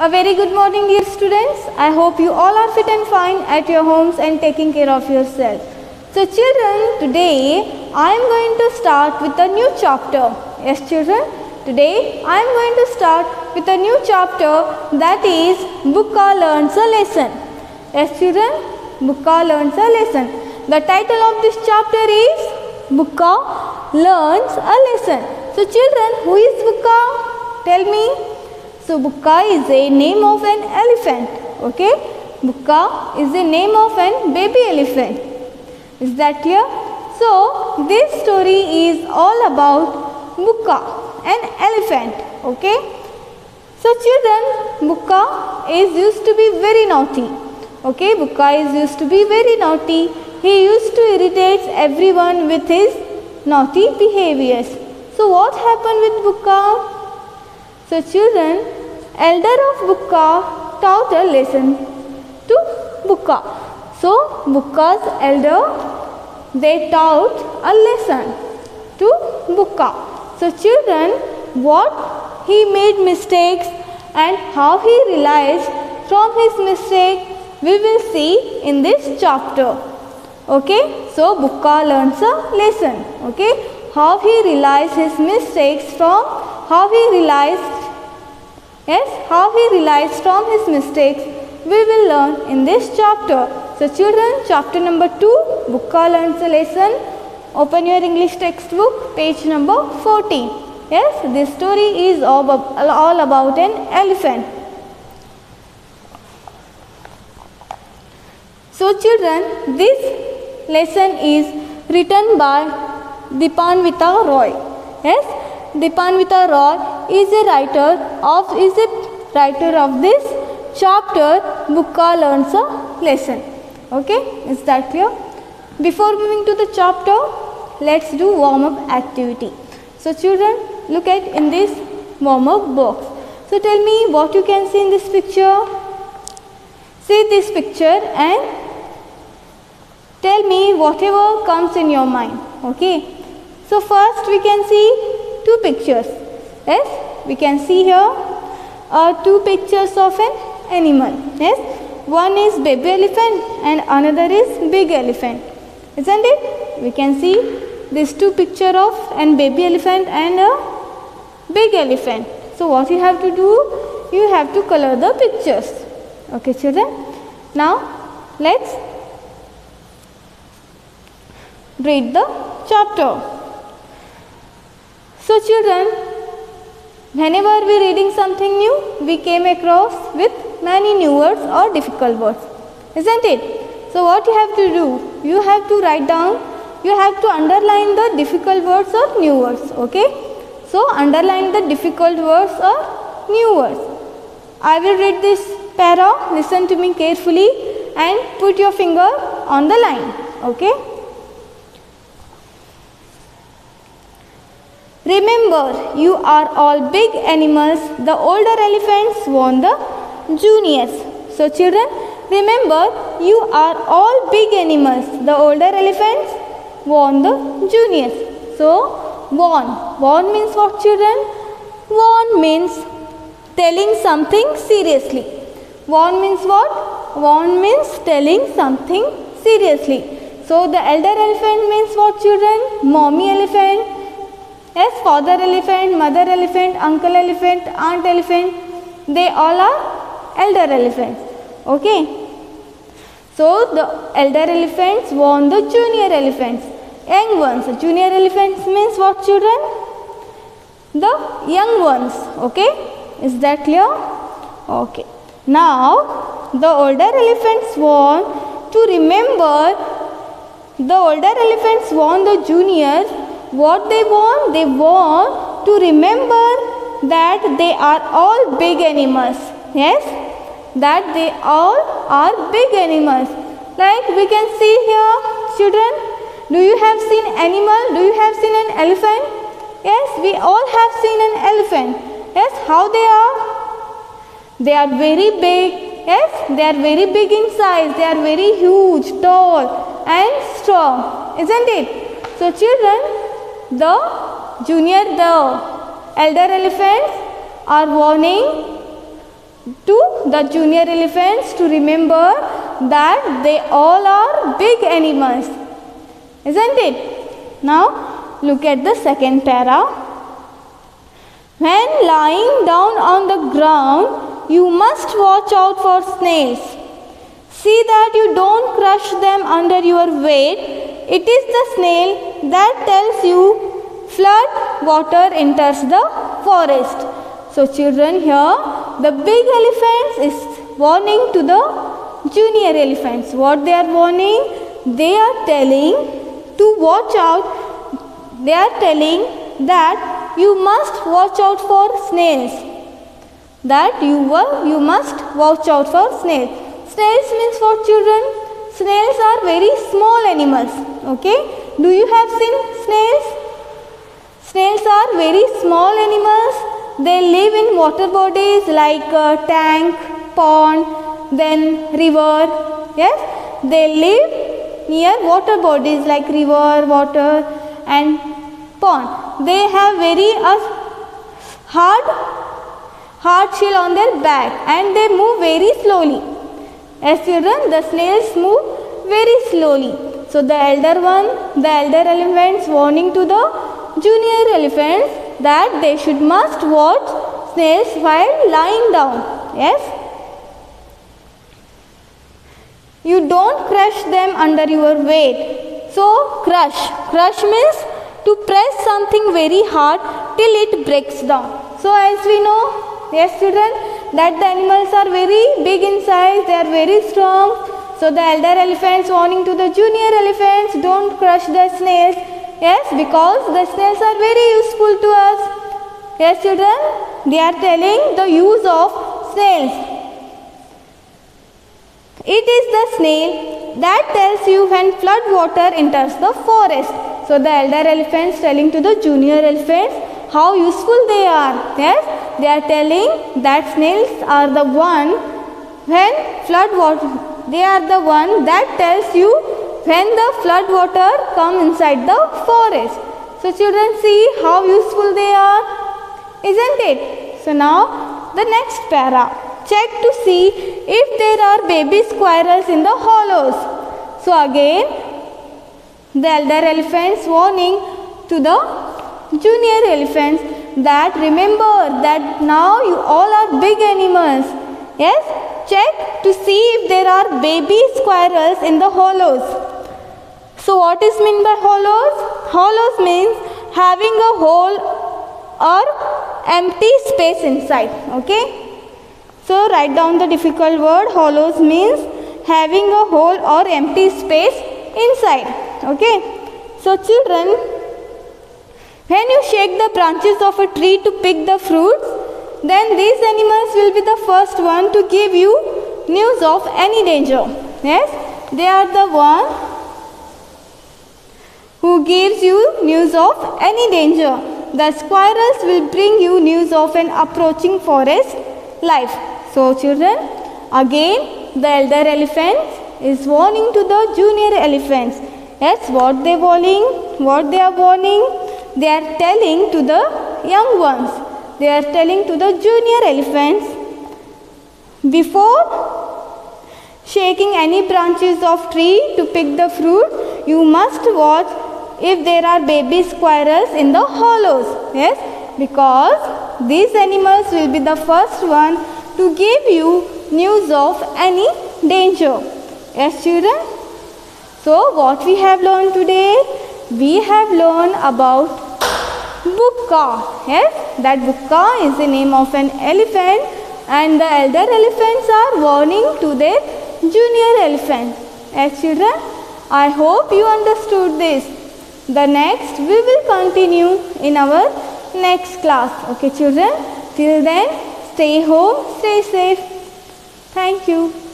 A very good morning dear students. I hope you all are fit and fine at your homes and taking care of yourself. So children, today I am going to start with a new chapter. Yes children, today I am going to start with a new chapter that is Bukka learns a lesson. Yes children, Bukka learns a lesson. The title of this chapter is Bukka learns a lesson. So children, who is Bukka? Tell me. So Bukka is a name of an elephant. Okay. Bukka is the name of an baby elephant. Is that clear? So this story is all about Bukka, an elephant. Okay. So children, Bukka is used to be very naughty. Okay, Bukka is used to be very naughty. He used to irritate everyone with his naughty behaviors. So what happened with Bukka? So children, elder of Bukka taught a lesson to Bukka. So Bukka's elder they taught a lesson to Bukka. So children, what he made mistakes and how he realized from his mistake we will see in this chapter. Okay, so Bukka learns a lesson. Okay, how he realized his mistakes from how he realized Yes, how he realized from his mistakes we will learn in this chapter. So children, chapter number 2, Bukka learns a lesson. Open your English textbook, page number 14. Yes, this story is all all about an elephant. So children, this lesson is written by Dipanvita Roy. Yes, Dipanvita Roy is a writer of is a writer of this chapter Bukka learns a lesson. Okay, is that clear? Before moving to the chapter, let's do warm up activity. So children, look at in this warm up box. So tell me what you can see in this picture. See this picture and tell me whatever comes in your mind. Okay. So first we can see two pictures. Yes, we can see here uh, two pictures of an animal. Yes, one is baby elephant and another is big elephant. Isn't it? We can see these two picture of an baby elephant and a big elephant. So what you have to do? You have to color the pictures. Okay children. Now let's read the chapter. So children, whenever we reading something new, we came across with many new words or difficult words. Isn't it? So what you have to do? You have to write down, you have to underline the difficult words or new words. Okay? So underline the difficult words or new words. I will read this para, listen to me carefully and put your finger on the line. Okay? Remember, you are all big animals. The older elephants warn the juniors. So, children, remember, you are all big animals. The older elephants warn the juniors. So, warn. Warn means what, children? Warn means telling something seriously. Warn means what? Warn means telling something seriously. So, the elder elephant means what, children? Mommy elephant Yes, father elephant, mother elephant, uncle elephant, aunt elephant, they all are elder elephants. Okay. So the elder elephants warn the junior elephants. Young ones. Junior elephants means what children? The young ones. Okay. Is that clear? Okay. Now the older elephants warn to remember the older elephants warn the juniors what they want? They want to remember that they are all big animals. Yes? That they all are big animals. Like we can see here, children, do you have seen animal? Do you have seen an elephant? Yes, we all have seen an elephant. Yes, how they are? They are very big. Yes, they are very big in size. They are very huge, tall and strong. Isn't it? So children, the junior, the elder elephants are warning to the junior elephants to remember that they all are big animals. Isn't it? Now look at the second para. When lying down on the ground, you must watch out for snails. See that you don't crush them under your weight. It is the snail that tells you flood water enters the forest. So children here the big elephants is warning to the junior elephants. What they are warning? They are telling to watch out. They are telling that you must watch out for snails. That you were you must watch out for snails. Snails means for children. Snails are very small animals. Okay. Do you have seen snails? Snails are very small animals. They live in water bodies like tank, pond, then river. Yes, they live near water bodies like river, water, and pond. They have very uh, hard, hard shell on their back, and they move very slowly. As children, the snails move very slowly. So the elder one, the elder elephants warning to the junior elephants that they should must watch snails while lying down. Yes. You don't crush them under your weight. So crush. Crush means to press something very hard till it breaks down. So as we know, yes children, that the animals are very big in size, they are very strong. So the elder elephants warning to the junior elephants, don't crush the snails. Yes, because the snails are very useful to us. Yes children, they are telling the use of snails. It is the snail that tells you when flood water enters the forest. So the elder elephants telling to the junior elephants how useful they are. Yes, they are telling that snails are the one when flood water, they are the one that tells you when the flood water come inside the forest. So children see how useful they are, isn't it? So now the next para. Check to see if there are baby squirrels in the hollows. So again the elder elephants warning to the junior elephants that remember that now you all are big animals. Yes, check to see if there are baby squirrels in the hollows. So what is meant by hollows? Hollows means having a hole or empty space inside. Okay. So write down the difficult word. Hollows means having a hole or empty space inside. Okay. So children, when you shake the branches of a tree to pick the fruits, then these animals will be the first one to give you news of any danger. Yes, they are the one who gives you news of any danger. The squirrels will bring you news of an approaching forest life. So children, again the elder elephants is warning to the junior elephants. Yes, what they are warning? What they are warning? They are telling to the young ones. They are telling to the junior elephants before shaking any branches of tree to pick the fruit, you must watch if there are baby squirrels in the hollows. Yes, because these animals will be the first one to give you news of any danger. Yes, children? So, what we have learned today? We have learned about Bukka. Yes, that Bukka is the name of an elephant and the elder elephants are warning to their junior elephants. Yes, children? I hope you understood this. The next we will continue in our next class. Okay, children? Till then, stay home, stay safe. Thank you.